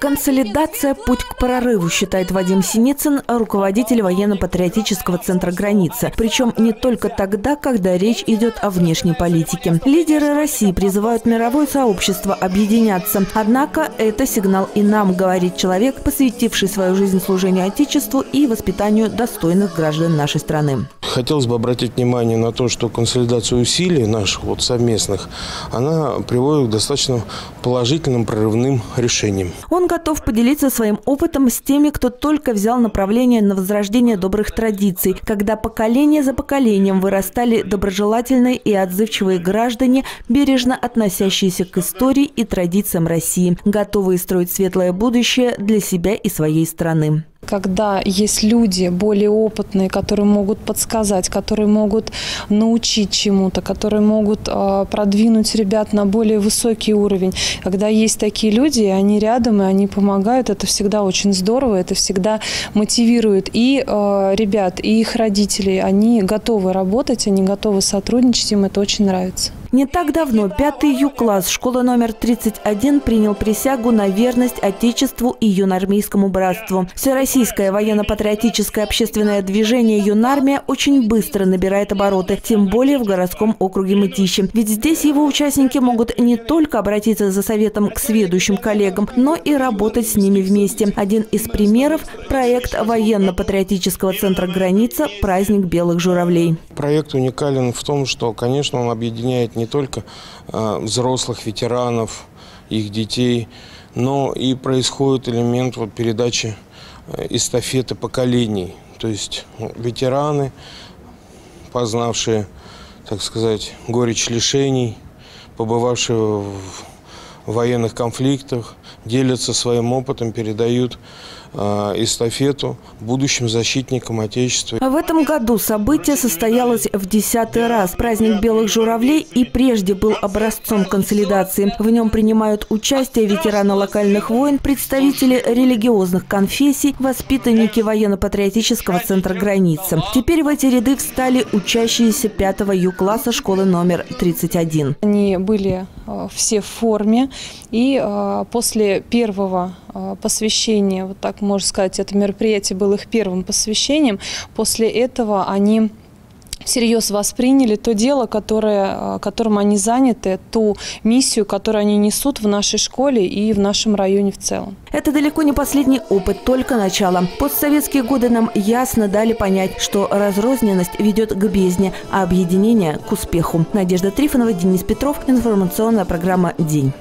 Консолидация – путь к прорыву, считает Вадим Синицын, руководитель военно-патриотического центра границы. Причем не только тогда, когда речь идет о внешней политике. Лидеры России призывают мировое сообщество объединяться. Однако это сигнал и нам, говорит человек, посвятивший свою жизнь служению Отечеству и воспитанию достойных граждан нашей страны. Хотелось бы обратить внимание на то, что консолидация усилий наших вот совместных, она приводит к достаточно положительным прорывным решениям. Он готов поделиться своим опытом с теми, кто только взял направление на возрождение добрых традиций, когда поколение за поколением вырастали доброжелательные и отзывчивые граждане, бережно относящиеся к истории и традициям России, готовые строить светлое будущее для себя и своей страны когда есть люди более опытные, которые могут подсказать, которые могут научить чему-то, которые могут э, продвинуть ребят на более высокий уровень. Когда есть такие люди, они рядом, и они помогают, это всегда очень здорово, это всегда мотивирует и э, ребят, и их родителей. Они готовы работать, они готовы сотрудничать, им это очень нравится. Не так давно пятый Ю-класс школа номер 31 принял присягу на верность Отечеству и юнармейскому братству. Всероссийское военно-патриотическое общественное движение «Юнармия» очень быстро набирает обороты, тем более в городском округе Мытищи. Ведь здесь его участники могут не только обратиться за советом к следующим коллегам, но и работать с ними вместе. Один из примеров – проект военно-патриотического центра «Граница. Праздник белых журавлей». Проект уникален в том, что, конечно, он объединяет не только а, взрослых ветеранов, их детей, но и происходит элемент вот передачи э, эстафеты поколений. То есть ну, ветераны, познавшие, так сказать, горечь лишений, побывавшие в военных конфликтах, делятся своим опытом, передают э, эстафету будущим защитникам Отечества. В этом году событие состоялось в десятый раз. Праздник белых журавлей и прежде был образцом консолидации. В нем принимают участие ветераны локальных войн, представители религиозных конфессий, воспитанники военно-патриотического центра границы. Теперь в эти ряды встали учащиеся 5 Ю-класса школы номер 31. Они были э, все в форме, и э, после первого э, посвящения, вот так можно сказать, это мероприятие было их первым посвящением, после этого они всерьез восприняли то дело, которое, которым они заняты, ту миссию, которую они несут в нашей школе и в нашем районе в целом. Это далеко не последний опыт, только начало. Постсоветские годы нам ясно дали понять, что разрозненность ведет к бездне, а объединение – к успеху. Надежда Трифонова, Денис Петров. Информационная программа «День».